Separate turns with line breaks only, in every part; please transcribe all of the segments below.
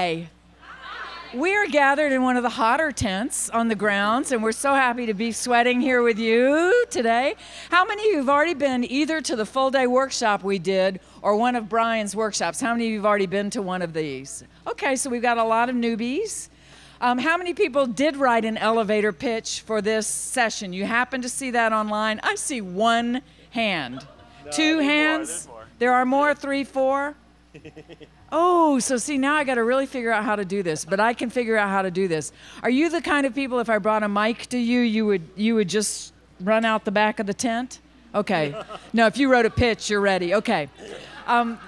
Hi. We are gathered in one of the hotter tents on the grounds, and we're so happy to be sweating here with you today. How many of you have already been either to the full day workshop we did or one of Brian's workshops? How many of you have already been to one of these? Okay, so we've got a lot of newbies. Um, how many people did write an elevator pitch for this session? You happen to see that online? I see one hand.
No,
Two
there's more,
hands?
more.
There are more, three, four? Oh, so see, now I got to really figure out how to do this, but I can figure out how to do this. Are you the kind of people, if I brought a mic to you, you would, you would just run out the back of the tent? Okay. No, if you wrote a pitch, you're ready. Okay. Um,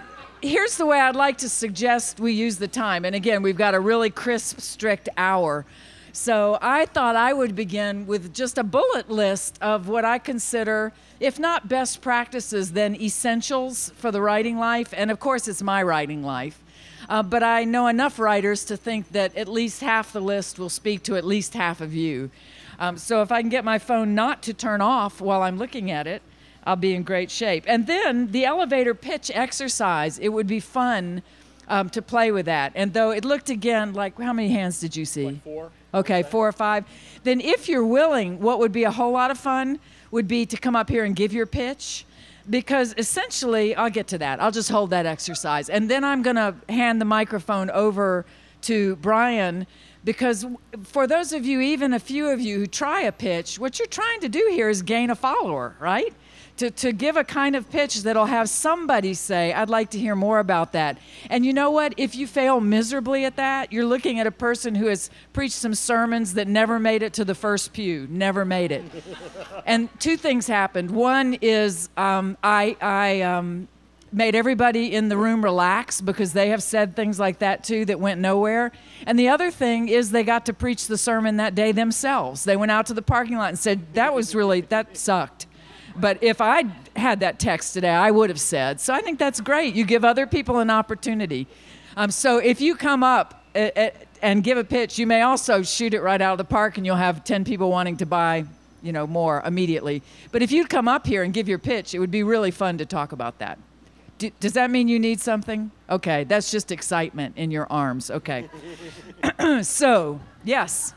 here's the way I'd like to suggest we use the time. And again, we've got a really crisp, strict hour. So I thought I would begin with just a bullet list of what I consider, if not best practices, then essentials for the writing life. And of course, it's my writing life. Uh, but I know enough writers to think that at least half the list will speak to at least half of you. Um, so if I can get my phone not to turn off while I'm looking at it, I'll be in great shape. And then the elevator pitch exercise, it would be fun um, to play with that. And though it looked again like, how many hands did you see?
Four.
Okay, four or five. Then, if you're willing, what would be a whole lot of fun would be to come up here and give your pitch. Because essentially, I'll get to that. I'll just hold that exercise. And then I'm going to hand the microphone over to Brian. Because for those of you, even a few of you who try a pitch, what you're trying to do here is gain a follower, right? To, to give a kind of pitch that'll have somebody say, I'd like to hear more about that. And you know what? If you fail miserably at that, you're looking at a person who has preached some sermons that never made it to the first pew, never made it. and two things happened. One is um, I, I um, made everybody in the room relax because they have said things like that too that went nowhere. And the other thing is they got to preach the sermon that day themselves. They went out to the parking lot and said, That was really, that sucked. But if I had that text today, I would have said. So I think that's great. You give other people an opportunity. Um, so if you come up uh, uh, and give a pitch, you may also shoot it right out of the park, and you'll have ten people wanting to buy, you know, more immediately. But if you'd come up here and give your pitch, it would be really fun to talk about that. Do, does that mean you need something? Okay, that's just excitement in your arms. Okay. so yes.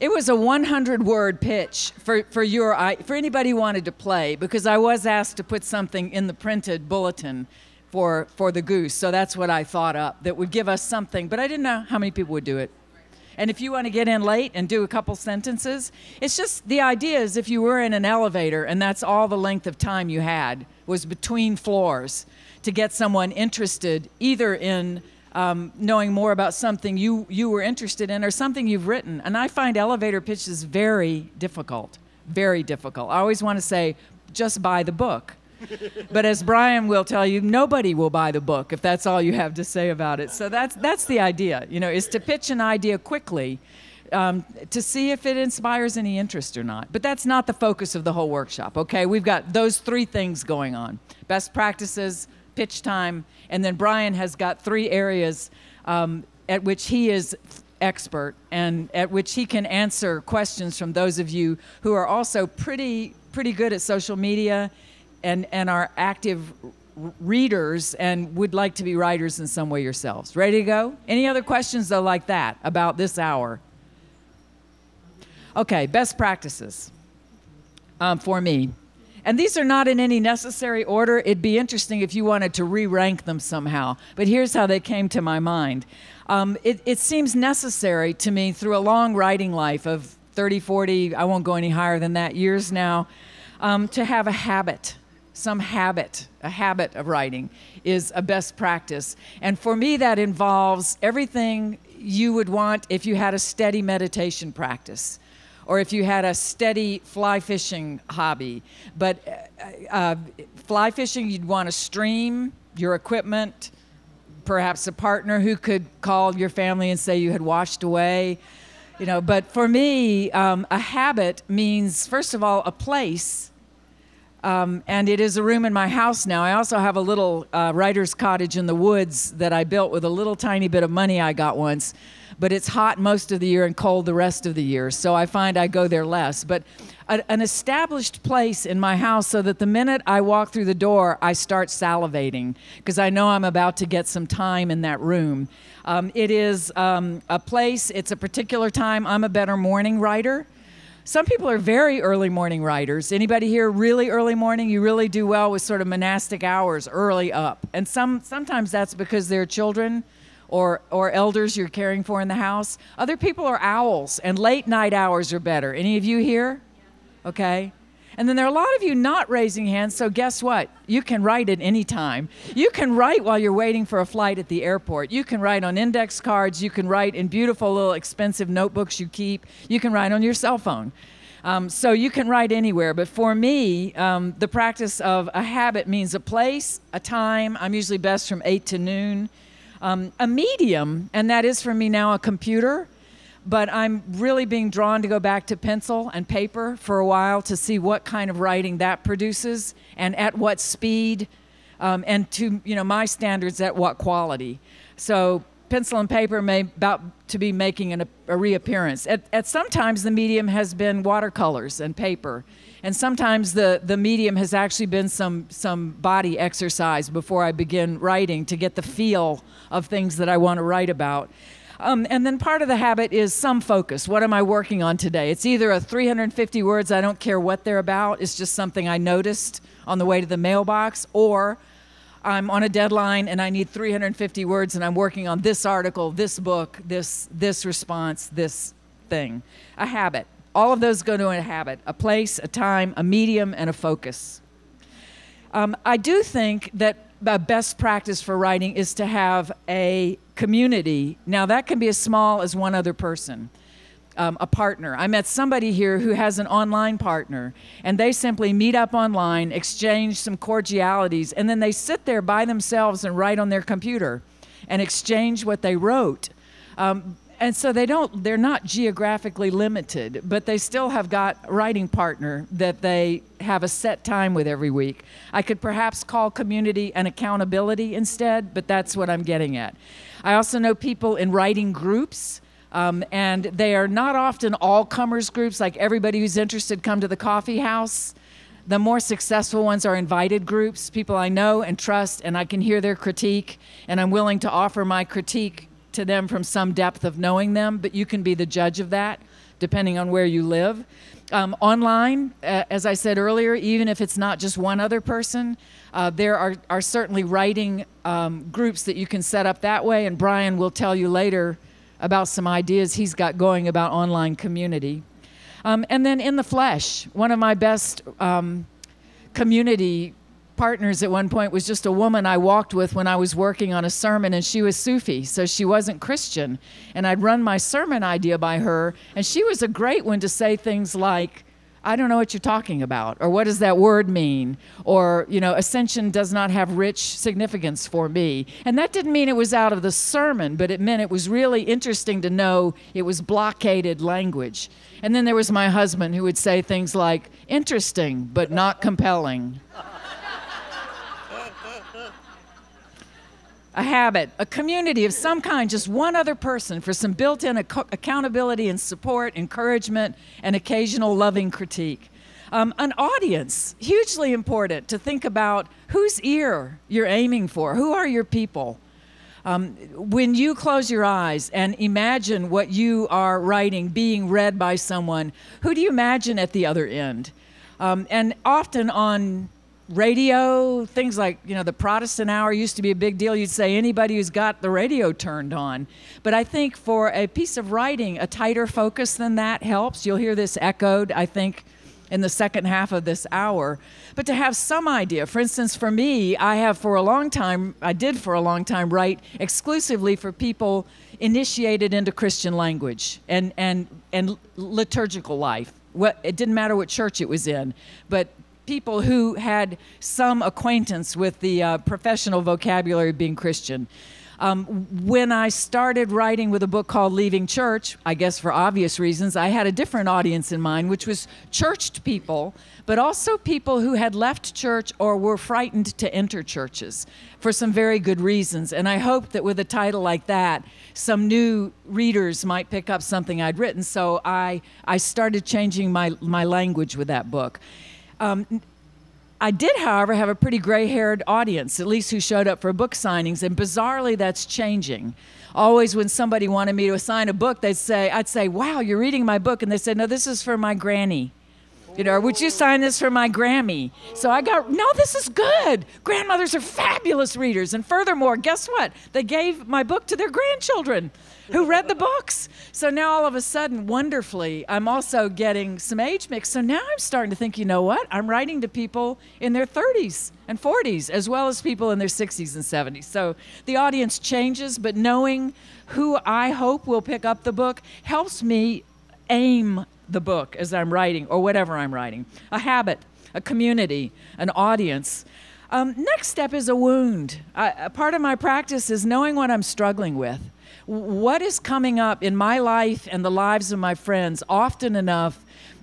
It was a 100 word pitch for, for your for anybody who wanted to play because I was asked to put something in the printed bulletin for for the goose. So that's what I thought up that would give us something, but I didn't know how many people would do it. And if you want to get in late and do a couple sentences, it's just the idea is if you were in an elevator and that's all the length of time you had was between floors to get someone interested either in um, knowing more about something you, you were interested in or something you've written. And I find elevator pitches very difficult, very difficult. I always want to say, just buy the book. but as Brian will tell you, nobody will buy the book if that's all you have to say about it. So that's, that's the idea, you know, is to pitch an idea quickly um, to see if it inspires any interest or not. But that's not the focus of the whole workshop, okay? We've got those three things going on best practices, pitch time, and then Brian has got three areas um, at which he is expert and at which he can answer questions from those of you who are also pretty pretty good at social media and and are active readers and would like to be writers in some way yourselves. Ready to go? Any other questions though like that about this hour? Okay, best practices um, for me. And these are not in any necessary order. It'd be interesting if you wanted to re rank them somehow. But here's how they came to my mind. Um, it, it seems necessary to me through a long writing life of 30, 40, I won't go any higher than that, years now, um, to have a habit. Some habit, a habit of writing is a best practice. And for me, that involves everything you would want if you had a steady meditation practice or if you had a steady fly fishing hobby. But uh, uh, fly fishing, you'd want a stream, your equipment, perhaps a partner who could call your family and say you had washed away. You know, but for me, um, a habit means, first of all, a place. Um, and it is a room in my house now. I also have a little uh, writer's cottage in the woods that I built with a little tiny bit of money I got once. But it's hot most of the year and cold the rest of the year. So I find I go there less. But a, an established place in my house so that the minute I walk through the door, I start salivating because I know I'm about to get some time in that room. Um, it is um, a place, it's a particular time. I'm a better morning writer. Some people are very early morning writers. Anybody here really early morning? You really do well with sort of monastic hours early up. And some sometimes that's because they're children or or elders you're caring for in the house. Other people are owls and late night hours are better. Any of you here? Okay. And then there are a lot of you not raising hands, so guess what? You can write at any time. You can write while you're waiting for a flight at the airport. You can write on index cards. You can write in beautiful little expensive notebooks you keep. You can write on your cell phone. Um, so you can write anywhere. But for me, um, the practice of a habit means a place, a time. I'm usually best from 8 to noon. Um, a medium, and that is for me now a computer but I'm really being drawn to go back to pencil and paper for a while to see what kind of writing that produces and at what speed, um, and to you know my standards at what quality. So pencil and paper may about to be making an, a reappearance. At, at sometimes the medium has been watercolors and paper, and sometimes the, the medium has actually been some some body exercise before I begin writing to get the feel of things that I want to write about. Um, and then part of the habit is some focus. What am I working on today? It's either a 350 words, I don't care what they're about, it's just something I noticed on the way to the mailbox, or I'm on a deadline and I need 350 words and I'm working on this article, this book, this, this response, this thing. A habit. All of those go to a habit a place, a time, a medium, and a focus. Um, I do think that the best practice for writing is to have a community. Now, that can be as small as one other person. Um, a partner. I met somebody here who has an online partner, and they simply meet up online, exchange some cordialities, and then they sit there by themselves and write on their computer and exchange what they wrote. Um, and so they don't they're not geographically limited but they still have got a writing partner that they have a set time with every week. I could perhaps call community and accountability instead but that's what i'm getting at. I also know people in writing groups um, and they are not often all comers groups like everybody who's interested come to the coffee house. The more successful ones are invited groups people i know and trust and i can hear their critique and i'm willing to offer my critique to them from some depth of knowing them, but you can be the judge of that depending on where you live. Um, online, uh, as I said earlier, even if it's not just one other person, uh, there are, are certainly writing um, groups that you can set up that way, and Brian will tell you later about some ideas he's got going about online community. Um, and then in the flesh, one of my best um, community partners at one point was just a woman I walked with when I was working on a sermon, and she was Sufi, so she wasn't Christian. And I'd run my sermon idea by her, and she was a great one to say things like, I don't know what you're talking about, or what does that word mean? Or, you know, ascension does not have rich significance for me. And that didn't mean it was out of the sermon, but it meant it was really interesting to know it was blockaded language. And then there was my husband who would say things like, interesting, but not compelling. A habit, a community of some kind, just one other person for some built in ac- accountability and support, encouragement, and occasional loving critique. Um, an audience, hugely important to think about whose ear you're aiming for. Who are your people? Um, when you close your eyes and imagine what you are writing being read by someone, who do you imagine at the other end? Um, and often on radio, things like, you know, the Protestant hour used to be a big deal. You'd say anybody who's got the radio turned on. But I think for a piece of writing, a tighter focus than that helps. You'll hear this echoed, I think, in the second half of this hour. But to have some idea, for instance, for me, I have for a long time, I did for a long time write exclusively for people initiated into Christian language and, and, and liturgical life. What, it didn't matter what church it was in, but people who had some acquaintance with the uh, professional vocabulary of being Christian. Um, when I started writing with a book called Leaving Church, I guess for obvious reasons, I had a different audience in mind, which was churched people, but also people who had left church or were frightened to enter churches for some very good reasons. And I hoped that with a title like that, some new readers might pick up something I'd written. So I, I started changing my, my language with that book. Um, I did, however, have a pretty gray haired audience, at least who showed up for book signings, and bizarrely that's changing. Always, when somebody wanted me to sign a book, they'd say, I'd say, Wow, you're reading my book. And they said, No, this is for my granny. You know, would you sign this for my Grammy? So I got, no, this is good. Grandmothers are fabulous readers. And furthermore, guess what? They gave my book to their grandchildren who read the books. So now all of a sudden, wonderfully, I'm also getting some age mix. So now I'm starting to think, you know what? I'm writing to people in their 30s and 40s, as well as people in their 60s and 70s. So the audience changes, but knowing who I hope will pick up the book helps me aim the book as I'm writing or whatever I'm writing. A habit, a community, an audience. Um, next step is a wound. I, a part of my practice is knowing what I'm struggling with. What is coming up in my life and the lives of my friends often enough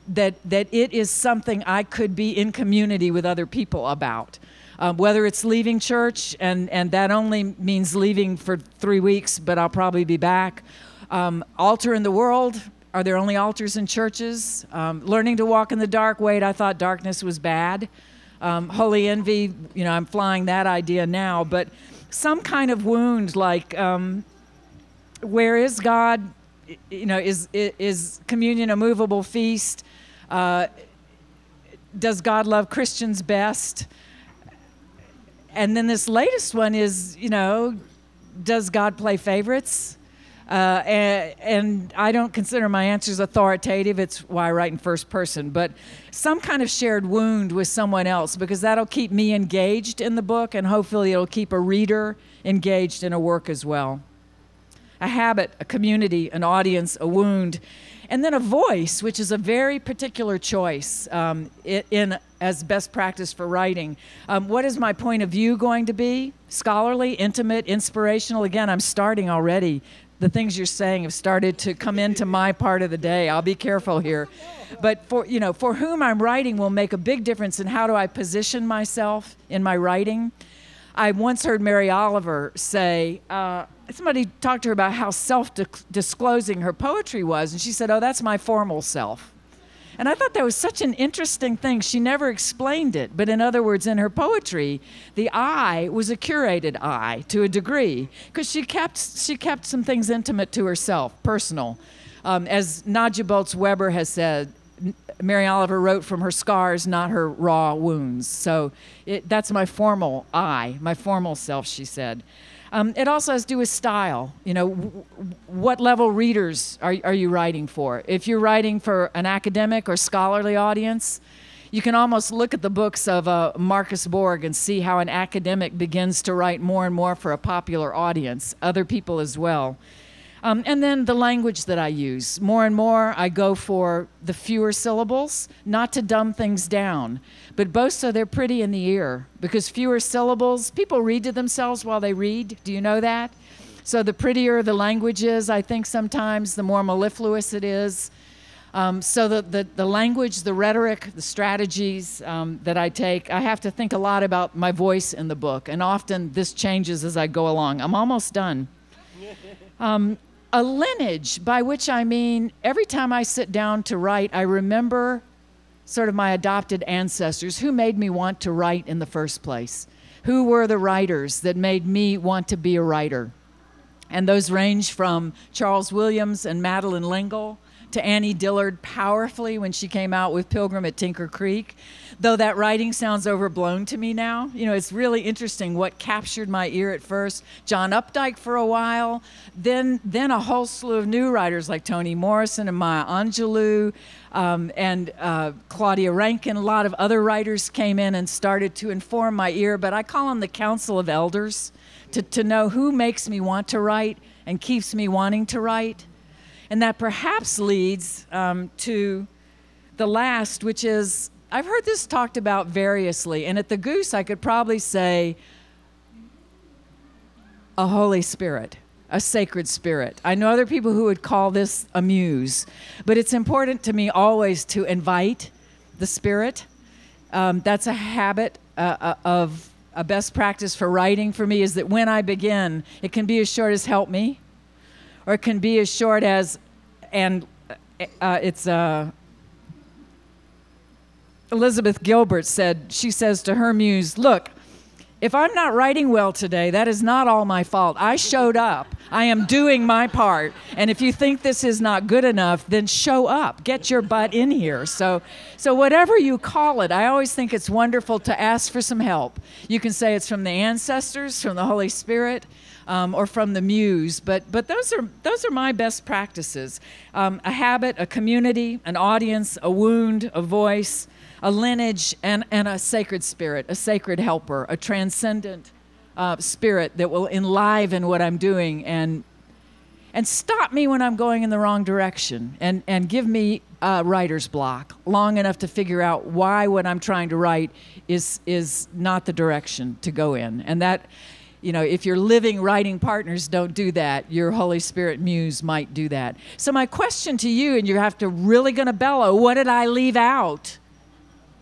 that, that it is something I could be in community with other people about. Um, whether it's leaving church, and, and that only means leaving for three weeks, but I'll probably be back. Um, altar in the world, are there only altars in churches? Um, learning to walk in the dark. Wait, I thought darkness was bad. Um, holy envy, you know, I'm flying that idea now, but some kind of wound like um, where is God? You know, is, is communion a movable feast? Uh, does God love Christians best? And then this latest one is, you know, does God play favorites? Uh, and, and, I don't consider my answers authoritative. It's why I write in first person. But some kind of shared wound with someone else, because that'll keep me engaged in the book, and hopefully it'll keep a reader engaged in a work as well. A habit, a community, an audience, a wound, and then a voice, which is a very particular choice um, in as best practice for writing. Um, what is my point of view going to be? Scholarly, intimate, inspirational. Again, I'm starting already the things you're saying have started to come into my part of the day. I'll be careful here. But for you know, for whom I'm writing will make a big difference in how do I position myself in my writing. I once heard Mary Oliver say, uh, somebody talked to her about how self disclosing her poetry was, and she said, Oh, that's my formal self. And I thought that was such an interesting thing. She never explained it, but in other words, in her poetry, the I was a curated I to a degree because she kept she kept some things intimate to herself, personal. Um, as Nadia Bolz Weber has said, Mary Oliver wrote from her scars, not her raw wounds. So it, that's my formal I, my formal self, she said. Um, it also has to do with style. You know, what level readers are, are you writing for? If you're writing for an academic or scholarly audience, you can almost look at the books of uh, Marcus Borg and see how an academic begins to write more and more for a popular audience, other people as well. Um, and then the language that I use. More and more, I go for the fewer syllables, not to dumb things down, but both so they're pretty in the ear. Because fewer syllables, people read to themselves while they read. Do you know that? So the prettier the language is, I think sometimes the more mellifluous it is. Um, so the, the, the, language, the rhetoric, the strategies um, that I take, I have to think a lot about my voice in the book. And often this changes as I go along. I'm almost done. Um, a lineage, by which I mean every time I sit down to write, I remember sort of my adopted ancestors who made me want to write in the first place. Who were the writers that made me want to be a writer? And those range from Charles Williams and Madeleine L'Engle to Annie Dillard powerfully when she came out with Pilgrim at Tinker Creek. Though that writing sounds overblown to me now, you know, it's really interesting what captured my ear at first. John Updike for a while, then then a whole slew of new writers like Toni Morrison and Maya Angelou. Um, and uh, Claudia Rankine, a lot of other writers came in and started to inform my ear, but I call them the Council of Elders to, to know who makes me want to write and keeps me wanting to write. And that perhaps leads um, to the last, which is I've heard this talked about variously. And at the Goose, I could probably say a Holy Spirit, a sacred spirit. I know other people who would call this a muse, but it's important to me always to invite the Spirit. Um, that's a habit uh, uh, of a best practice for writing for me is that when I begin, it can be as short as help me, or it can be as short as, and uh, it's uh, Elizabeth Gilbert said, she says to her muse, Look, if I'm not writing well today, that is not all my fault. I showed up. I am doing my part. And if you think this is not good enough, then show up. Get your butt in here. So so whatever you call it, I always think it's wonderful to ask for some help. You can say it's from the ancestors, from the Holy Spirit, um, or from the muse. But but those are those are my best practices. Um, a habit, a community, an audience, a wound, a voice a lineage and, and a sacred spirit, a sacred helper, a transcendent uh, spirit that will enliven what I'm doing and and stop me when I'm going in the wrong direction and, and give me a writer's block long enough to figure out why what I'm trying to write is is not the direction to go in. And that you know, if your living writing partners don't do that, your Holy Spirit muse might do that. So my question to you, and you have to really gonna bellow, what did I leave out?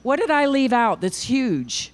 What did I leave out that's huge?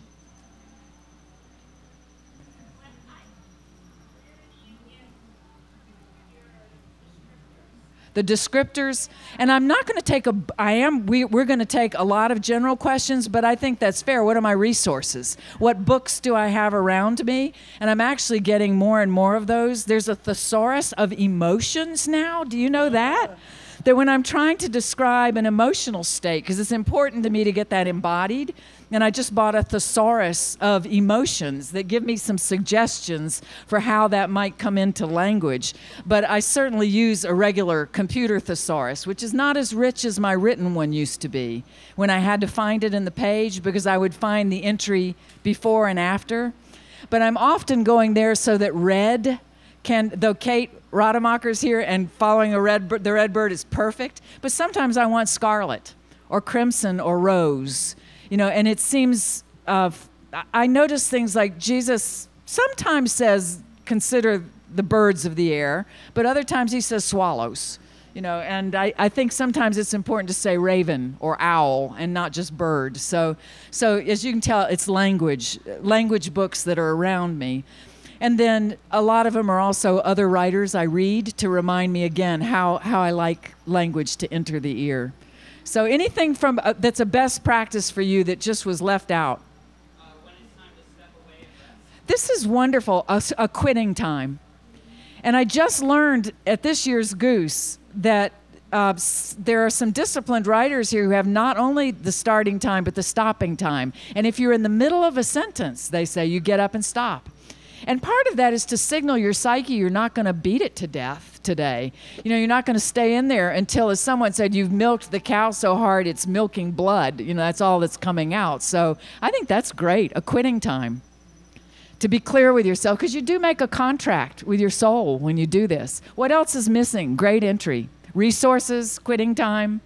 The descriptors. And i'm not going to take a i am we, we're going to take a lot of general questions but i think that's fair. What are my resources? What books do i have around me? And i'm actually getting more and more of those. There's a thesaurus of emotions now. Do you know that that when I'm trying to describe an emotional state, because it's important to me to get that embodied, and I just bought a thesaurus of emotions that give me some suggestions for how that might come into language. But I certainly use a regular computer thesaurus, which is not as rich as my written one used to be when I had to find it in the page because I would find the entry before and after. But I'm often going there so that red can, though Kate Rademacher's here and following a red, the red bird is perfect, but sometimes I want scarlet or crimson or rose, you know, and it seems, uh, I notice things like Jesus sometimes says, consider the birds of the air, but other times he says swallows. You know, and I, I think sometimes it's important to say raven or owl and not just bird. So, so as you can tell, it's language, language books that are around me. And then a lot of them are also other writers I read to remind me again how, how I like language to enter the ear. So anything from uh, that's a best practice for you that just was left out. This is wonderful, a, a quitting time. And I just learned at this year's Goose that uh, there are some disciplined writers here who have not only the starting time, but the stopping time. And if you're in the middle of a sentence, they say you get up and stop. And part of that is to signal your psyche you're not going to beat it to death today. You know, you're not going to stay in there until, as someone said, you've milked the cow so hard it's milking blood. You know, that's all that's coming out. So I think that's great, a quitting time. To be clear with yourself, because you do make a contract with your soul when you do this. What else is missing? Great entry. Resources, quitting time.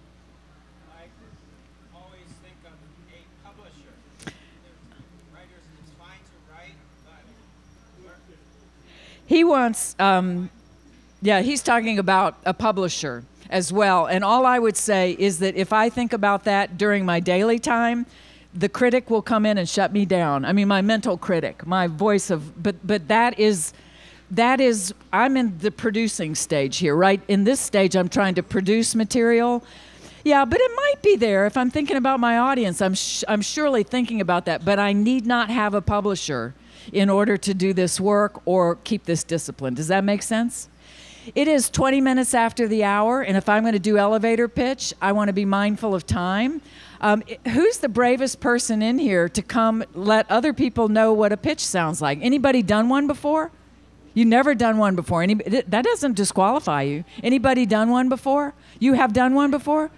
He wants, um, yeah, he's talking about a publisher as well. And all I would say is that if I think about that during my daily time, the critic will come in and shut me down. I mean, my mental critic, my voice of, but but that is, that is, I'm in the producing stage here, right? In this stage, I'm trying to produce material. Yeah, but it might be there if I'm thinking about my audience. I'm I'm surely thinking about that, but I need not have a publisher in order to do this work or keep this discipline. Does that make sense? It is 20 minutes after the hour, and if I'm going to do elevator pitch, I want to be mindful of time. Um, who's the bravest person in here to come let other people know what a pitch sounds like? Anybody done one before? You never done one before. Any, that doesn't disqualify you. Anybody done one before? You have done one before?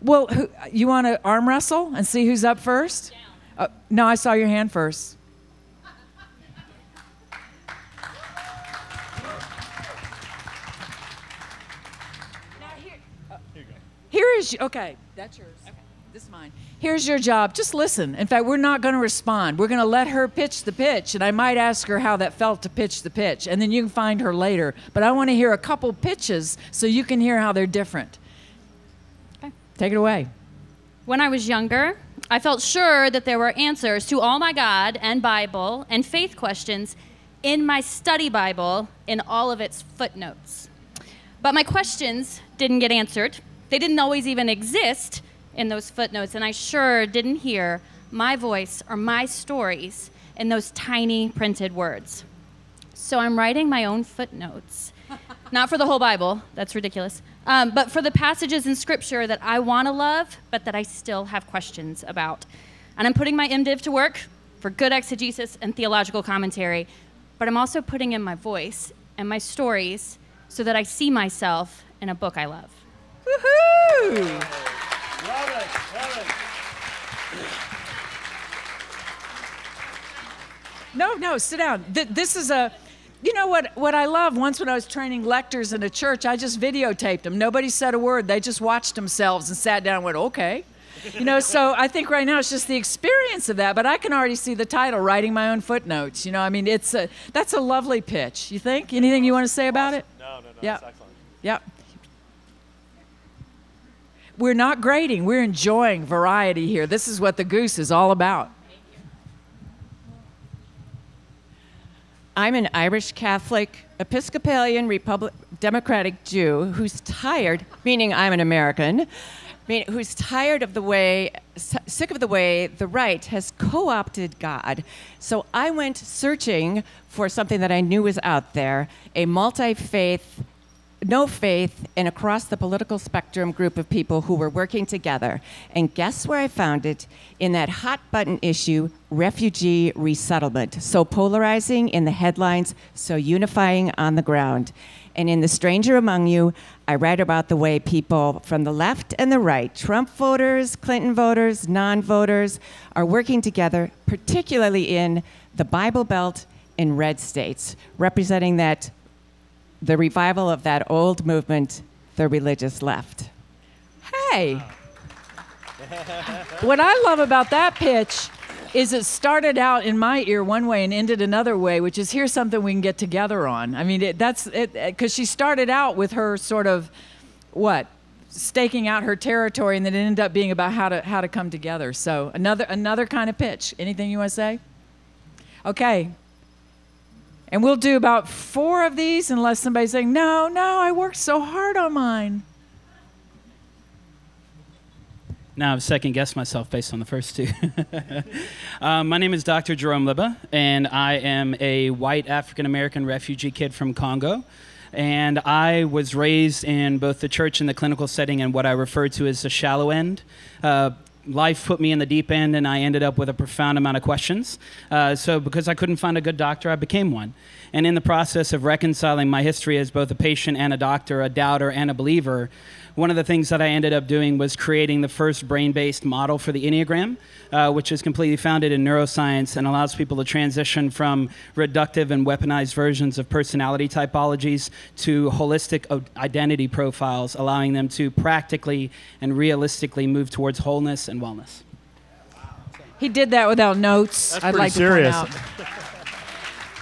Well, who, you want to arm wrestle and see who's up first? Uh, no, I saw your hand first. Here is okay. That's yours. Okay. This is mine. Here's your job. Just listen. In fact, we're not going to respond. We're going to let her pitch the pitch, and I might ask her how that felt to pitch the pitch, and then you can find her later. But I want to hear a couple pitches so you can hear how they're different.
Okay.
Take it away.
When I was younger, I felt sure that there were answers to all my God and Bible and faith questions in my study Bible in all of its footnotes. But my questions didn't get answered. They didn't always even exist in those footnotes, and I sure didn't hear my voice or my stories in those tiny printed words. So I'm writing my own footnotes. Not for the whole Bible, that's ridiculous, um, but for the passages in Scripture that I want to love, but that I still have questions about. And I'm putting my MDiv to work for good exegesis and theological commentary, but I'm also putting in my voice and my stories so that I see myself in a book I love.
Woohoo! Love it, love it. No, no, sit down. Th- this is a, you know what, what I love, once when I was training lectors in a church, I just videotaped them. Nobody said a word. They just watched themselves and sat down and went, okay. You know, so I think right now it's just the experience of that, but I can already see the title, Writing My Own Footnotes. You know, I mean, it's a, that's a lovely pitch. You think? Anything you want to say about it?
No, no, no.
Yeah.
excellent.
Yep we're not grading, we're enjoying variety here. This is what the goose is all about.
I'm an Irish Catholic, Episcopalian, Republic, Democratic Jew who's tired, meaning I'm an American, mean, who's tired of the way, sick of the way the right has co opted God. So I went searching for something that I knew was out there a multi faith no faith and across the political spectrum group of people who were working together. And guess where I found it? In that hot button issue, refugee resettlement. So polarizing in the headlines, so unifying on the ground. And in The Stranger Among You, I write about the way people from the left and the right, Trump voters, Clinton voters, non voters, are working together, particularly in the Bible Belt in red states, representing that the revival of that old movement, the religious left.
Hey. what I love about that pitch is it started out in my ear one way and ended another way, which is here's something we can get together on. I mean, it, that's it uh, because she started out with her sort of what staking out her territory, and then it ended up being about how to how to come together. So another another kind of pitch. Anything you want to say? Okay, and we'll do about four of these unless somebody's saying, No, no, I worked so hard on mine.
Now I've second guessed myself based on the first two. um, my name is Dr. Jerome Lubbe, and I am a white African American refugee kid from Congo. And I was raised in both the church and the clinical setting and what I refer to as the shallow end. Uh, life put me in the deep end, and I ended up with a profound amount of questions. Uh, so, because I couldn't find a good doctor, I became one. And in the process of reconciling my history as both a patient and a doctor, a doubter and a believer, one of the things that I ended up doing was creating the first brain based model for the Enneagram, uh, which is completely founded in neuroscience and allows people to transition from reductive and weaponized versions of personality typologies to holistic identity profiles, allowing them to practically and realistically move towards wholeness and wellness.
He did that without notes.
That's
I'd
pretty
like
serious.
to point out.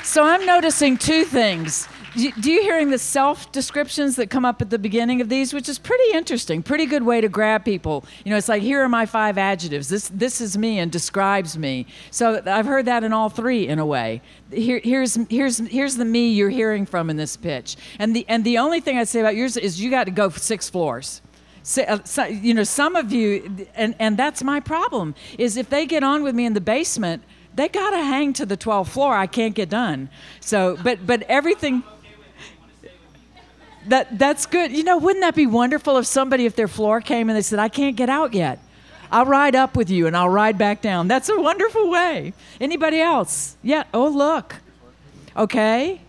so I'm noticing two things do you hearing the self descriptions that come up at the beginning of these, which is pretty interesting, pretty good way to grab people. You know, it's like here are my five adjectives. This this is me and describes me. So I've heard that in all three in a way. Here, here's here's here's the me you're hearing from in this pitch. And the and the only thing I'd say about yours is you got to go six floors. So, uh, you know, some of you, and, and that's my problem, is if they get on with me in the basement, they got to hang to the 12th floor. I can't get done. So, but but everything that that's good. You know, wouldn't that be wonderful if somebody, if their floor came and they said, "I can't get out yet," I'll ride up with you and I'll ride back down. That's a wonderful way. Anybody else? Yeah. Oh, look. Okay.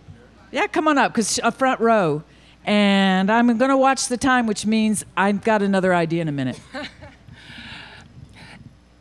Yeah, come on up, cause a front row, and I'm going to watch the time, which means I've got another idea in a minute.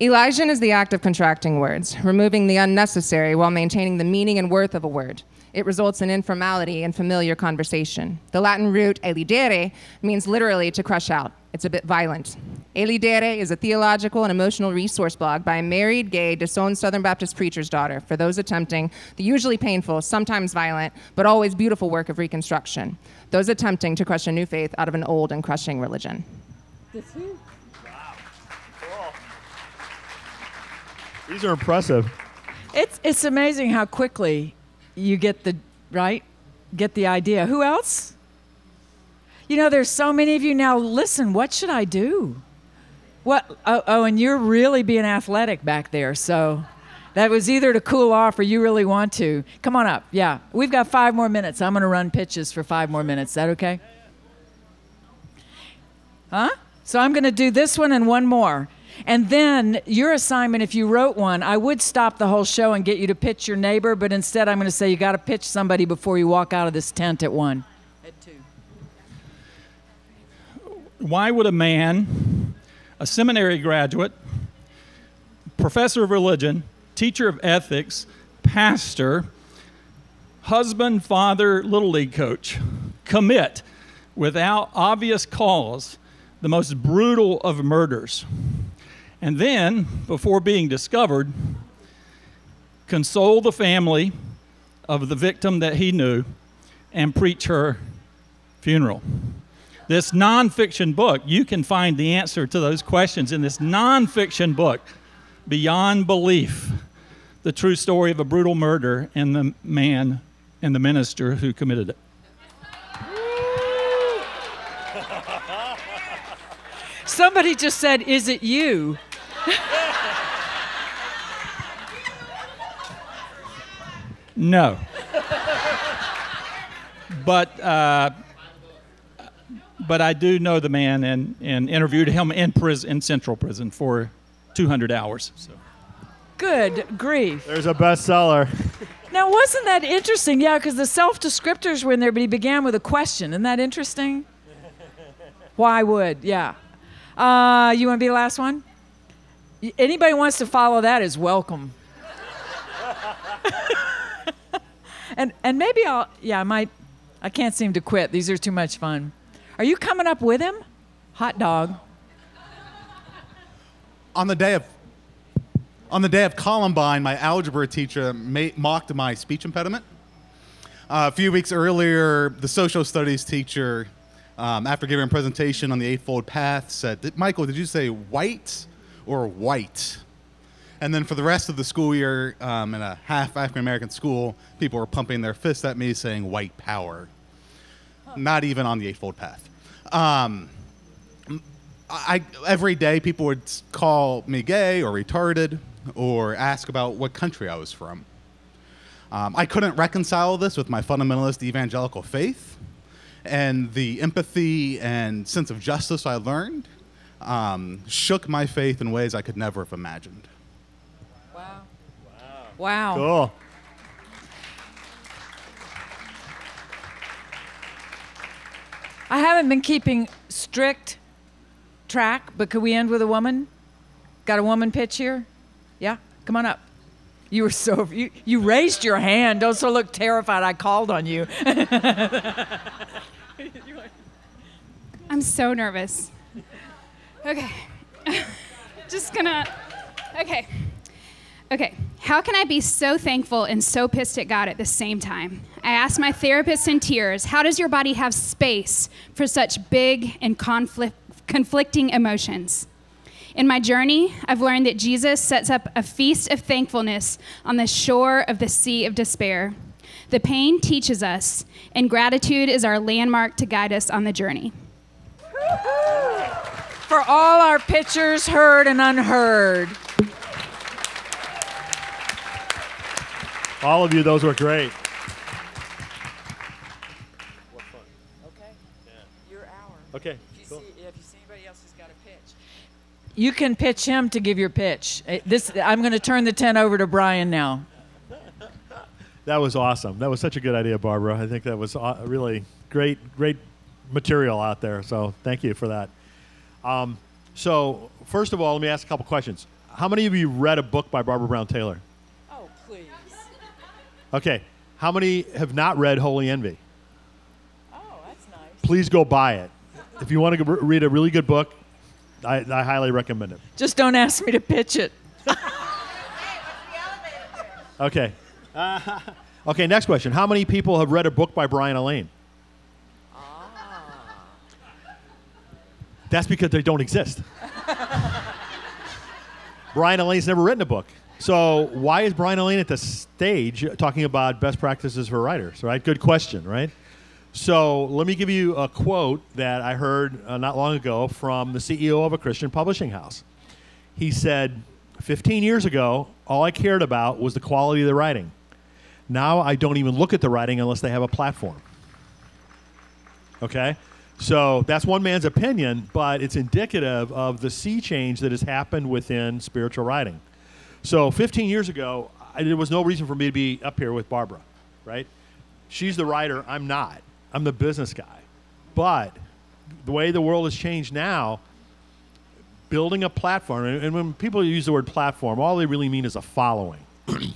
Elision is the act of contracting words, removing the unnecessary while maintaining the meaning and worth of a word. It results in informality and familiar conversation. The Latin root elidere means literally to crush out. It's a bit violent. Elidere is a theological and emotional resource blog by a married, gay, disowned Southern Baptist preacher's daughter for those attempting the usually painful, sometimes violent, but always beautiful work of reconstruction. Those attempting to crush a new faith out of an old and crushing religion.
These are impressive.
It's it's amazing how quickly you get the right, get the idea. Who else? You know, there's so many of you now. Listen, what should I do? What? Oh, oh, and you're really being athletic back there. So that was either to cool off or you really want to. Come on up. Yeah, we've got five more minutes. I'm going to run pitches for five more minutes. Is that okay? Huh? So I'm going to do this one and one more. And then your assignment, if you wrote one, I would stop the whole show and get you to pitch your neighbor, but instead I'm going to say you got to pitch somebody before you walk out of this tent at one. At two.
Why would a man, a seminary graduate, professor of religion, teacher of ethics, pastor, husband, father, little league coach, commit without obvious cause the most brutal of murders? And then, before being discovered, console the family of the victim that he knew and preach her funeral. This nonfiction book, you can find the answer to those questions in this nonfiction book, Beyond Belief The True Story of a Brutal Murder and the Man and the Minister Who Committed It.
Somebody just said, Is it you?
No. but uh, but I do know the man and, and interviewed him in prison in Central Prison for 200 hours. So.
Good grief.
There's a bestseller.
Now, wasn't that interesting? Yeah, because the self descriptors were in there, but he began with a question. Isn't that interesting? Why would? Yeah. Uh, you want to be the last one? Anybody wants to follow that is welcome. and and maybe I'll yeah, I might I can't seem to quit. These are too much fun. Are you coming up with him? Hot dog.
on the day of on the day of Columbine, my algebra teacher ma- mocked my speech impediment. Uh, a few weeks earlier, the social studies teacher, um, after giving a presentation on the Eightfold Path, said, "Michael, did you say white or white?" And then for the rest of the school year, um, in a half African American school, people were pumping their fists at me, saying "white power." Not even on the Eightfold Path. Um, I every day people would call me gay or retarded or ask about what country I was from. Um, I couldn't reconcile this with my fundamentalist evangelical faith and the empathy and sense of justice I learned um, shook my faith in ways I could never have imagined.
Wow. Wow.
Cool.
I haven't been keeping strict track, but could we end with a woman? Got a woman pitch here? Yeah, come on up. You were so you, you raised your hand. Don't so look terrified. I called on you.
I'm so nervous. Okay. Just gonna. Okay. Okay. How can I be so thankful and so pissed at God at the same time? I asked my therapist in tears, how does your body have space for such big and conflict, conflicting emotions? In my journey, I've learned that Jesus sets up a feast of thankfulness on the shore of the sea of despair. The pain teaches us, and gratitude is our landmark to guide us on the journey.
For all our pictures, heard and unheard.
All of you, those were great.
Okay. Yeah. Your hour.
Okay.
If you,
cool.
see, if you see anybody else who's got a pitch, you can pitch him to give your pitch. Uh, This I'm going to turn the tent over to Brian now.
That was awesome. That was such a good idea, Barbara. I think that was uh, really great, great material out there. So thank you for that. Um, so first of all, let me ask a couple questions. how many of you read a book by Barbara Brown Taylor?
Oh, please.
Okay. How many have not read Holy Envy?
Oh, that's nice.
Please go buy it. If you want to read a really good book, I, I highly recommend it.
Just don't ask me to pitch it.
Okay. Uh, okay, next question. How many people have read a book by Brian Allain? That's because they don't exist. Brian Allain's never written a book. So why is Brian Allain at the stage talking about best practices for writers, right? Good question, right? So let me give you a quote that I heard uh, not long ago from the CEO of a Christian publishing house. He said, 15 years ago, all I cared about was the quality of the writing. Now I don't even look at the writing unless they have a platform. Okay? So that's one man's opinion, but it's indicative of the sea change that has happened within spiritual writing. So 15 years ago, I, there was no reason for me to be up here with Barbara, right? She's the writer, I'm not. I'm the business guy. But the way the world has changed now, building a platform, and, and when people use the word platform, all they really mean is a following. you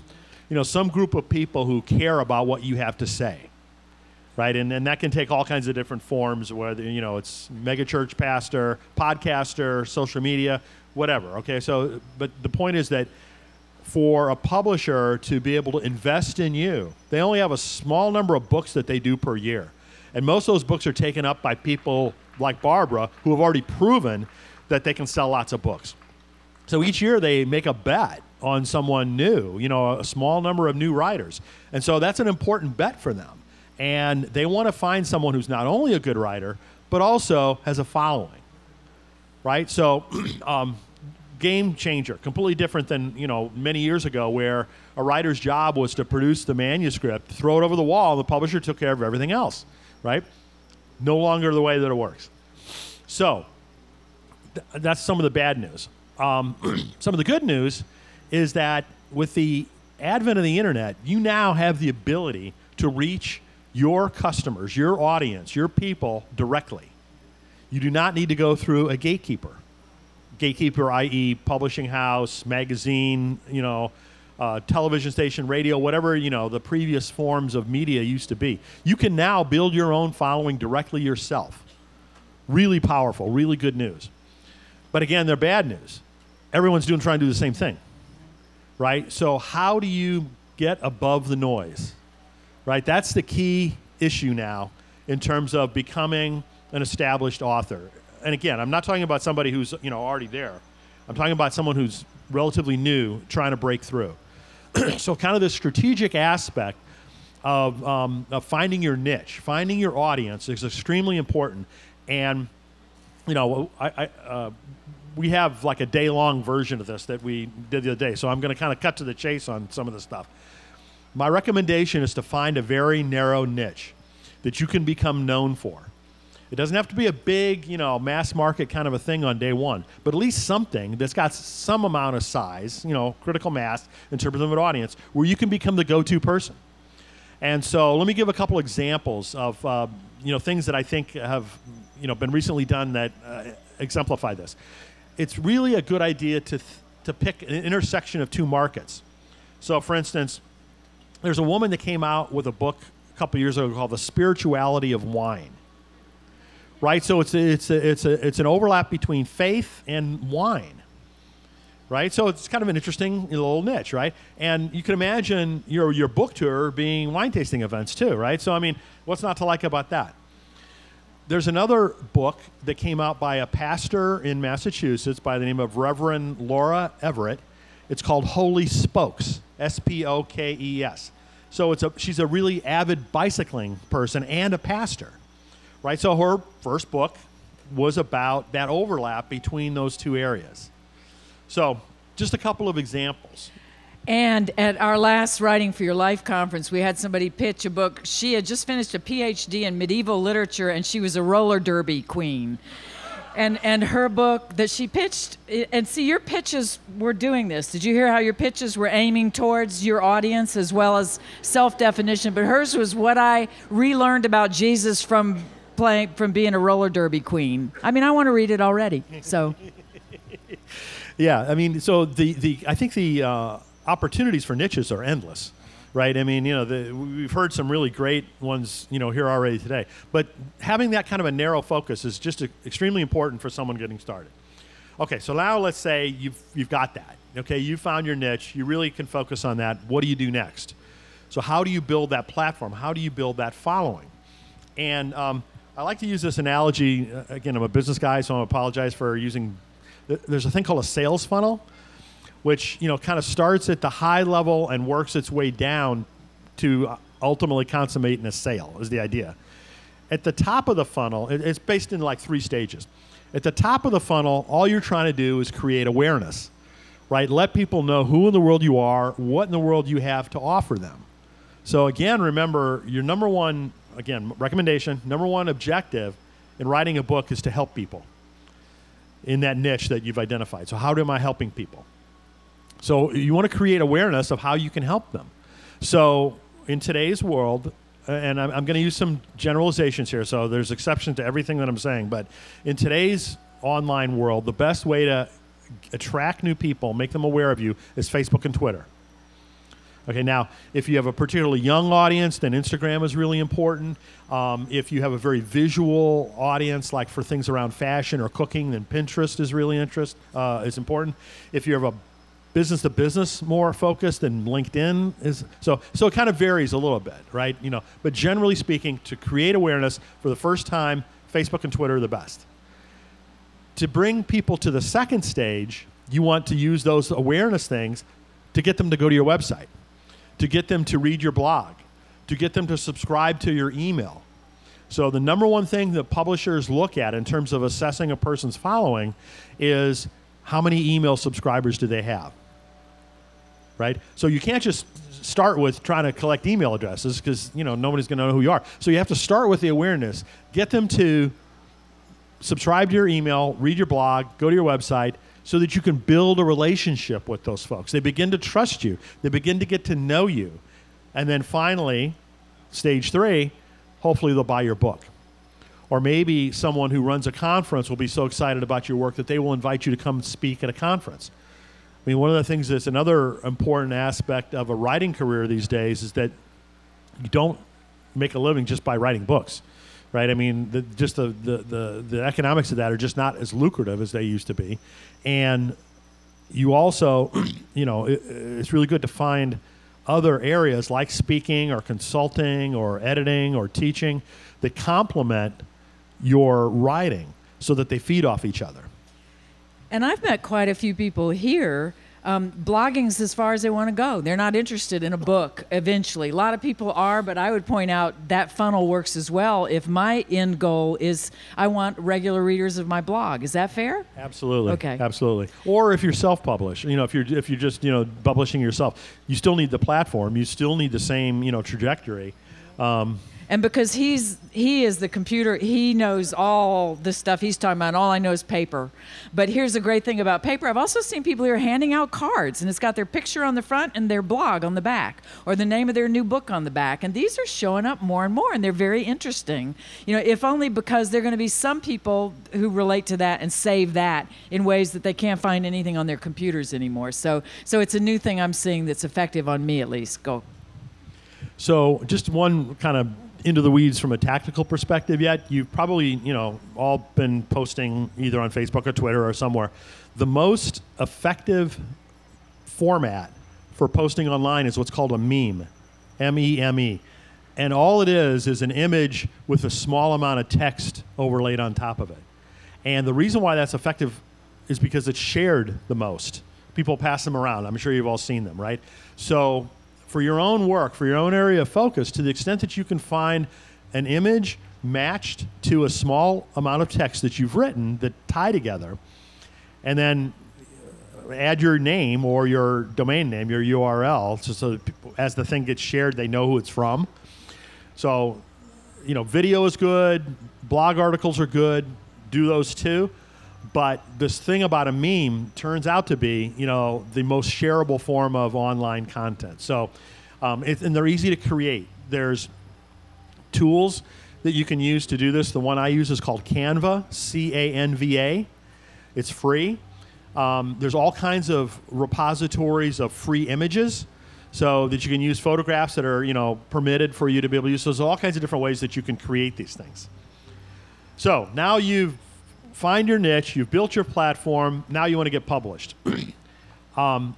know, some group of people who care about what you have to say right? And, and that can take all kinds of different forms, whether, you know, it's mega church pastor, podcaster, social media, whatever, okay? So, but the point is that for a publisher to be able to invest in you, they only have a small number of books that they do per year. And most of those books are taken up by people like Barbara who have already proven that they can sell lots of books. So each year they make a bet on someone new, you know, a small number of new writers. And so that's an important bet for them and they want to find someone who's not only a good writer but also has a following right? So um, game changer completely different than you know many years ago where a writer's job was to produce the manuscript throw it over the wall and the publisher took care of everything else right? No longer the way that it works. So th- that's some of the bad news. Um, some of the good news is that with the advent of the internet you now have the ability to reach your customers, your audience, your people directly. You do not need to go through a gatekeeper. Gatekeeper, i.e., publishing house, magazine, you know, uh, television station, radio, whatever you know the previous forms of media used to be. You can now build your own following directly yourself. Really powerful, really good news. But again, they're bad news. Everyone's doing trying to do the same thing, right? So how do you get above the noise? Right? That's the key issue now in terms of becoming an established author. And again, I'm not talking about somebody who's you know already there. I'm talking about someone who's relatively new, trying to break through. so, kind of the strategic aspect of, um, of finding your niche, finding your audience is extremely important. And you know, I, I uh, we have like a day long version of this that we did the other day. So I'm going to kind of cut to the chase on some of the stuff. My recommendation is to find a very narrow niche that you can become known for. It doesn't have to be a big, you know, mass market kind of a thing on day one, but at least something that's got some amount of size, you know, critical mass in terms of an audience, where you can become the go-to person. And so, let me give a couple examples of, uh, you know, things that I think have, you know, been recently done that uh, exemplify this. It's really a good idea to th- to pick an intersection of two markets. So, for instance, there's a woman that came out with a book a couple years ago called The Spirituality of Wine. Right? So it's, it's, a, it's, a, it's an overlap between faith and wine. Right? So it's kind of an interesting little niche, right? And you can imagine your, your book tour being wine tasting events too, right? So, I mean, what's not to like about that? There's another book that came out by a pastor in Massachusetts by the name of Reverend Laura Everett. It's called Holy Spokes. S P O K E S. So it's a, she's a really avid bicycling person and a pastor, right? So her first book was about that overlap between those two areas. So just a couple of examples.
And at our last Writing for Your Life conference, we had somebody pitch a book. She had just finished a PhD in medieval literature and she was a roller derby queen and and her book that she pitched and see your pitches were doing this. Did you hear how your pitches were aiming towards your audience as well as self-definition? But hers was what i relearned about jesus from playing from being a roller derby queen. I mean i want to read it already so.
Yeah, I mean, so the, the I think the uh, opportunities for niches are endless, right? I mean, you know, the, we've heard some really great ones, you know, here already today. But having that kind of a narrow focus is just a, extremely important for someone getting started. Okay, so now let's say you've you've got that. Okay, you found your niche. You really can focus on that. What do you do next? So how do you build that platform? How do you build that following? And um, I like to use this analogy. Uh, again, I'm a business guy, so I apologize for using. There's a thing called a sales funnel, which you know kind of starts at the high level and works its way down to uh, ultimately consummate in a sale. Is the idea. At the top of the funnel, it- it's based in like three stages. At the top of the funnel, all you're trying to do is create awareness, right? Let people know who in the world you are, what in the world you have to offer them. So again, remember your number one again recommendation, number one objective in writing a book is to help people in that niche that you've identified. So how am I helping people? So you want to create awareness of how you can help them. So in today's world, and I'm, I'm going to use some generalizations here. So there's exceptions to everything that I'm saying, but in today's online world, the best way to attract new people, make them aware of you, is Facebook and Twitter. Okay, now if you have a particularly young audience, then Instagram is really important. Um, if you have a very visual audience, like for things around fashion or cooking, then Pinterest is really interest uh, is important. If you have a business to business more focused, then LinkedIn is so. So it kind of varies a little bit, right? You know, but generally speaking, to create awareness for the first time, Facebook and Twitter are the best to bring people to the second stage, you want to use those awareness things to get them to go to your website, to get them to read your blog, to get them to subscribe to your email. So, the number one thing that publishers look at in terms of assessing a person's following is how many email subscribers do they have? Right? So, you can't just start with trying to collect email addresses because, you know, nobody's going to know who you are. So, you have to start with the awareness, get them to subscribe to your email, read your blog, go to your website so that you can build a relationship with those folks. They begin to trust you, they begin to get to know you. And then finally, stage three, hopefully they'll buy your book. Or maybe someone who runs a conference will be so excited about your work that they will invite you to come speak at a conference. I mean, one of the things that's another important aspect of a writing career these days is that you don't make a living just by writing books right? I mean, the, just the, the, the, the economics of that are just not as lucrative as they used to be. And you also, you know, it, it's really good to find other areas like speaking or consulting or editing or teaching that complement your writing so that they feed off each other.
And I've met quite a few people here. Um, blogging's as far as they want to go. They're not interested in a book eventually. A lot of people are, but I would point out that funnel works as well if my end goal is I want regular readers of my blog. Is that fair?
Absolutely.
Okay.
Absolutely. Or if you're self-published, you know, if you're if you're just you know publishing yourself, you still need the platform. You still need the same you know trajectory. Um,
And because he's he is the computer, he knows all the stuff he's talking about. All I know is paper. But here's the great thing about paper. I've also seen people who are handing out cards, and it's got their picture on the front and their blog on the back, or the name of their new book on the back. And these are showing up more and more, and they're very interesting. You know, if only because there are going to be some people who relate to that and save that in ways that they can't find anything on their computers anymore. So, so it's a new thing I'm seeing that's effective on me at least. Go.
So, just one kind of into the weeds from a tactical perspective yet. You've probably, you know, all been posting either on Facebook or Twitter or somewhere. The most effective format for posting online is what's called a meme, M E M E. And all it is is an image with a small amount of text overlaid on top of it. And the reason why that's effective is because it's shared the most. People pass them around. I'm sure you've all seen them, right? So, for your own work, for your own area of focus, to the extent that you can find an image matched to a small amount of text that you've written that tie together, and then uh, add your name or your domain name, your URL, so, so people, as the thing gets shared, they know who it's from. So, you know, video is good, blog articles are good, do those too. But this thing about a meme turns out to be, you know, the most shareable form of online content. So, um, it, and they're easy to create. There's tools that you can use to do this. The one I use is called Canva, C A N V A. It's free. Um, there's all kinds of repositories of free images so that you can use photographs that are you know permitted for you to be able to use. So there's all kinds of different ways that you can create these things. So now you've find your niche, you've built your platform, now you want to get published. um,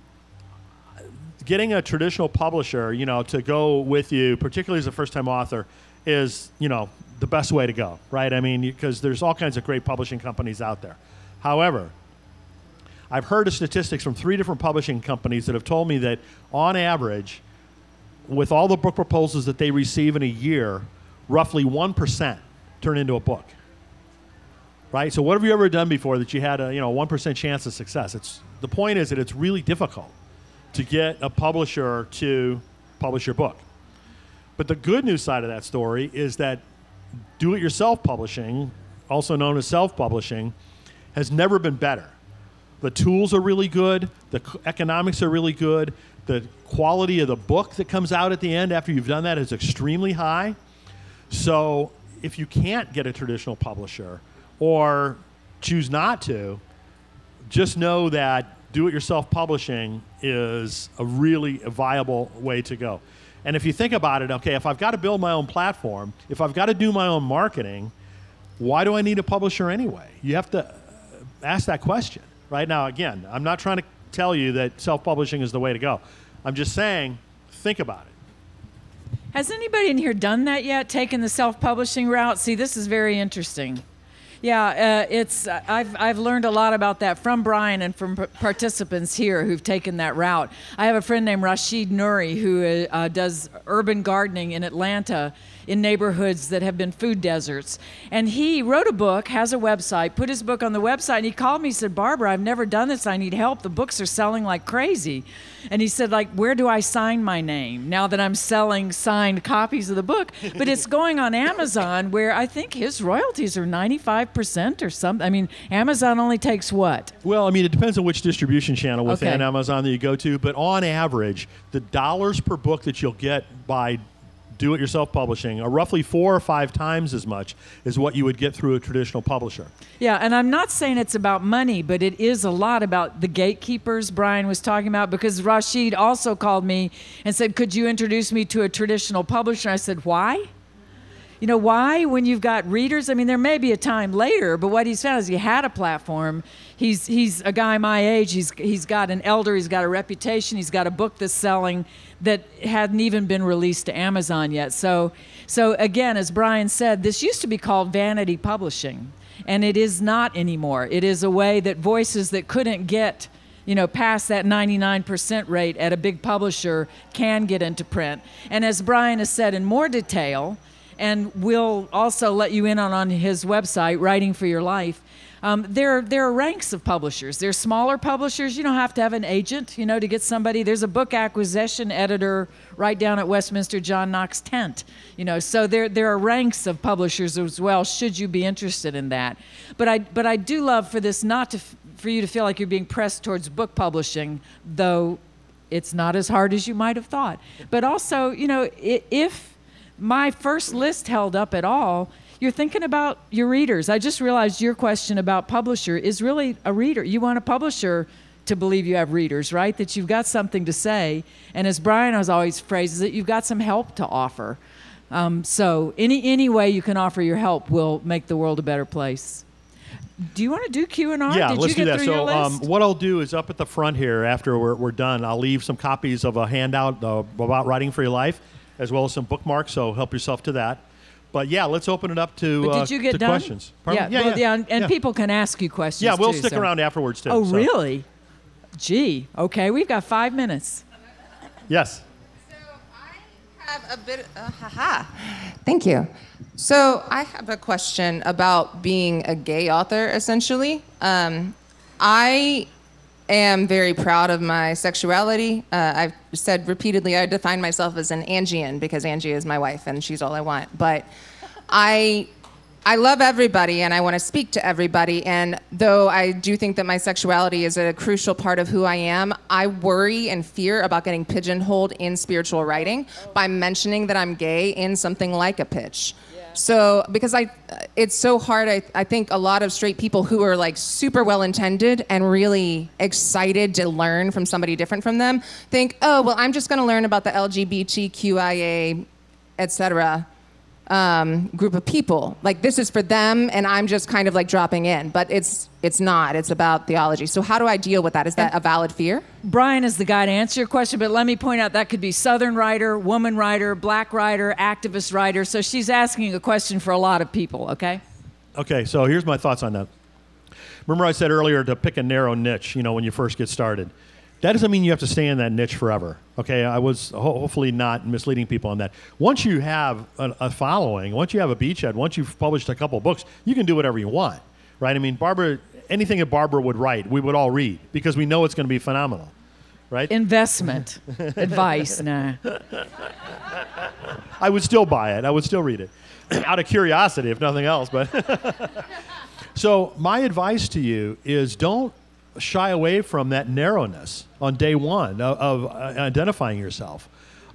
getting a traditional publisher, you know, to go with you, particularly as a first-time author, is you know the best way to go, right? I mean, because there's all kinds of great publishing companies out there. However, I've heard of statistics from three different publishing companies that have told me that on average, with all the book proposals that they receive in a year, roughly 1% turn into a book. Right? So what have you ever done before that you had a, you know, 1% chance of success? It's the point is that it's really difficult to get a publisher to publish your book. But the good news side of that story is that do it yourself publishing, also known as self publishing, has never been better. The tools are really good, the economics are really good, the quality of the book that comes out at the end after you've done that is extremely high. So if you can't get a traditional publisher or choose not to, just know that do it yourself publishing is a really viable way to go. And if you think about it, okay, if I've got to build my own platform, if I've got to do my own marketing, why do I need a publisher anyway? You have to uh, ask that question. Right now, again, I'm not trying to tell you that self publishing is the way to go. I'm just saying, think about it.
Has anybody in here done that yet? Taken the self-publishing route? See, this is very interesting. Yeah, uh, it's uh, I've I've learned a lot about that from Brian and from participants here who've taken that route. I have a friend named Rashid Nuri who uh, uh, does urban gardening in Atlanta in neighborhoods that have been food deserts, and he wrote a book, has a website, put his book on the website, and he called me and said, "Barbara, I've never done this. I need help. The books are selling like crazy." And he said, like, where do I sign my name now that I'm selling signed copies of the book? But it's going on Amazon where I think his royalties are 95% or something. I mean, Amazon only takes what?
Well, I mean, it depends on which distribution channel within
Okay.
Amazon that you go to, but on average, the dollars per book that you'll get by do it yourself publishing are roughly four or five times as much as what you would get through a traditional publisher.
Yeah, and I'm not saying it's about money, but it is a lot about the gatekeepers Brian was talking about because Rashid also called me and said, Could you introduce me to a traditional publisher? I said, Why? You know, why when you've got readers? I mean, there may be a time later, but what he's found is he had a platform. He's he's a guy my age. He's he's got an elder. He's got a reputation. He's got a book that's selling that hadn't even been released to Amazon yet. So so again, as Brian said, this used to be called vanity publishing, and it is not anymore. It is a way that voices that couldn't get you know, past that 99% rate at a big publisher can get into print. And as Brian has said in more detail, and we'll also let you in on, on his website, Writing for Your Life. Um, there, there are ranks of publishers. There's smaller publishers. You don't have to have an agent, you know, to get somebody. There's a book acquisition editor right down at Westminster John Knox tent, you know. So there, there are ranks of publishers as well. Should you be interested in that? But I, but I do love for this not to, for you to feel like you're being pressed towards book publishing, though it's not as hard as you might have thought. But also, you know, if my first list held up at all, you're thinking about your readers. I just realized your question about publisher is really a reader. You want a publisher to believe you have readers, right? That you've got something to say. And as Brian has always phrases it, you've got some help to offer. Um, so any any way you can offer your help will make the world a better place. Do you want to do Q and R?
Yeah,
Did
let's do that. So, um, what I'll do is up at the front here after we're, we're done, I'll leave some copies of a handout uh, about writing for your life, as well as some bookmarks. So help yourself to that. But yeah, let's open it up to,
But
uh,
did you get
to
done?
questions. Pardon?
Yeah, well, yeah, and, and
yeah.
people can ask you questions.
Yeah, we'll
too,
stick
so.
around afterwards too.
Oh,
so-
really? Gee. Okay, we've got five minutes.
Yes.
So I have a bit. Uh, haha. Thank you. So I have a question about being a gay author. Essentially, um, I am very proud of my sexuality. Uh, I've said repeatedly I define myself as an Angian because Angie is my wife and she's all I want. But I I love everybody and I want to speak to everybody. And though I do think that my sexuality is a crucial part of who I am, I worry and fear about getting pigeonholed in spiritual writing by mentioning that I'm gay in something like a pitch. So, because I, it's so hard. I, I think a lot of straight people who are like super well intended and really excited to learn from somebody different from them think, oh, well, I'm just going to learn about the LGBTQIA, et cetera, um, group of people. Like this is for them, and I'm just kind of like dropping in. But it's it's not. It's about theology. So how do I deal with that? Is that a valid fear?
Brian is the guy to answer your question, but let me point out that could be Southern writer, woman writer, black writer, activist writer. So she's asking a question for a lot of people, okay?
Okay, so here's my thoughts on that. Remember, I said earlier to pick a narrow niche, you know, when you first get started. That doesn't mean you have to stay in that niche forever. Okay, I was ho- hopefully not misleading people on that. Once you have a, a following, once you have a beachhead, once you've published a couple books, you can do whatever you want, right? I mean, Barbara, anything that Barbara would write, we would all read because we know it's going to be phenomenal, right?
Investment advice, nah.
I would still buy it. I would still read it out of curiosity, if nothing else. But so my advice to you is don't shy away from that narrowness on day one of, of uh, identifying yourself.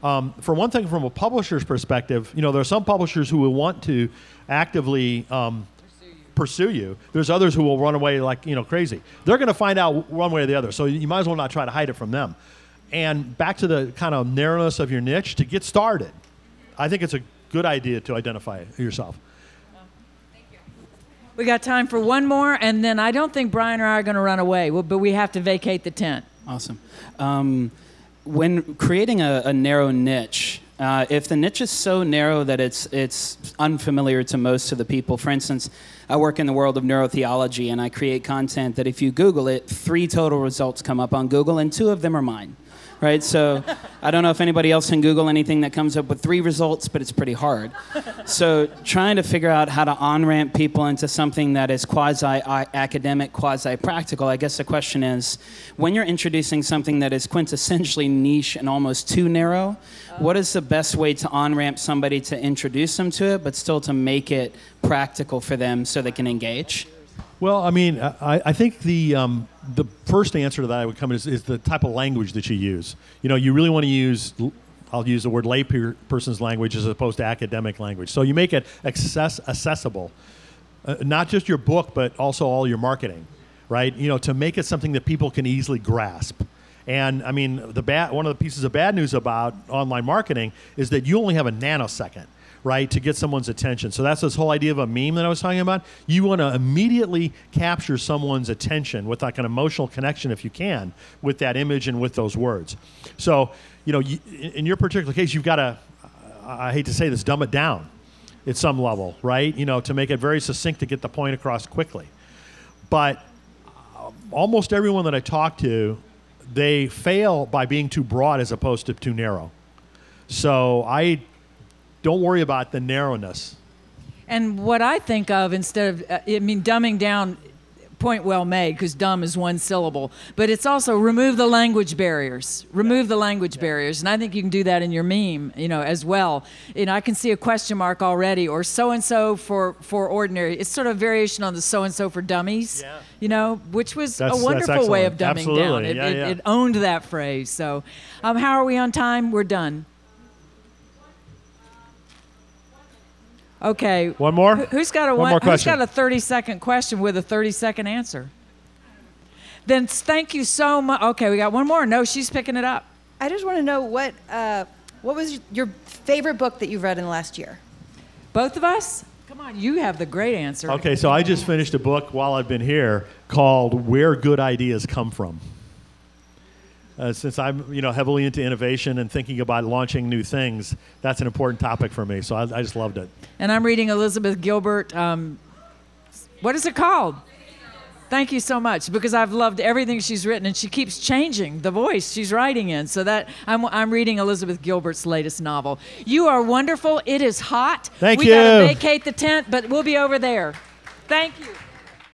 Um, for one thing, from a publisher's perspective, you know there are some publishers who will want to actively um, pursue you. There's others who will run away like you know crazy. They're going to find out one way or the other. So you might as well not try to hide it from them. And back to the kind of narrowness of your niche to get started. I think it's a good idea to identify yourself.
We got time for one more, and then I don't think Brian or I are going to run away, but we have to vacate the tent.
Awesome. Um, when creating a, a narrow niche, uh, if the niche is so narrow that it's it's unfamiliar to most of the people, for instance, I work in the world of neurotheology and I create content that if you Google it, three total results come up on Google, and two of them are mine. Right, so I don't know if anybody else can Google anything that comes up with three results, but it's pretty hard. So trying to figure out how to on ramp people into something that is quasi academic, quasi practical. I guess the question is, when you're introducing something that is quintessentially niche and almost too narrow, what is the best way to on ramp somebody to introduce them to it, but still to make it practical for them so they can engage?
Well, I mean, I, I think the um, the first answer to that I would come is, is the type of language that you use. You know, you really want to use. I'll use the word lay person's language as opposed to academic language. So you make it access, accessible, uh, not just your book, but also all your marketing, right? You know, to make it something that people can easily grasp. And I mean, the bad, one of the pieces of bad news about online marketing is that you only have a nanosecond right, to get someone's attention. So that's this whole idea of a meme that I was talking about. You want to immediately capture someone's attention with like an emotional connection, if you can, with that image and with those words. So, you know, you, in your particular case, you've got to, I hate to say this, dumb it down at some level, right? You know, to make it very succinct to get the point across quickly. But uh, almost everyone that I talk to, they fail by being too broad as opposed to too narrow. So I don't worry about the narrowness.
And what I think of instead of, uh, I mean, dumbing down, point well made, because dumb is one syllable, but it's also remove the language barriers. Remove the language barriers. And I think you can do that in your meme, you know, as well. You know, I can see a question mark already, or so and so for for ordinary. It's sort of variation on the so and so for dummies,
yeah.
you know, which was
That's-
a wonderful way of dumbing
Absolutely.
down. It,
Yeah,
it,
yeah.
it owned that phrase. So, um, how are we on time? We're done. Okay.
One more?
Who- Who's got a
One
one,
more
who's
question.
got a 30 second question with a 30 second answer? Then thank you so much. Okay, we got one more. No, she's picking it up.
I just want to know what uh, what was your favorite book that you've read in the last year?
Both of us? Come on, you have the great answer.
Okay, so I just finished a book while I've been here called "Where Good Ideas Come From." Uh, since I'm, you know, heavily into innovation and thinking about launching new things, that's an important topic for me. So I, I just loved it.
And I'm reading Elizabeth Gilbert. Um, what is it called? Thank you so much because I've loved everything she's written, and she keeps changing the voice she's writing in. So that I'm, I'm reading Elizabeth Gilbert's latest novel. You are wonderful. It is hot.
Thank
we gotta vacate the tent, but we'll be over there. Thank you.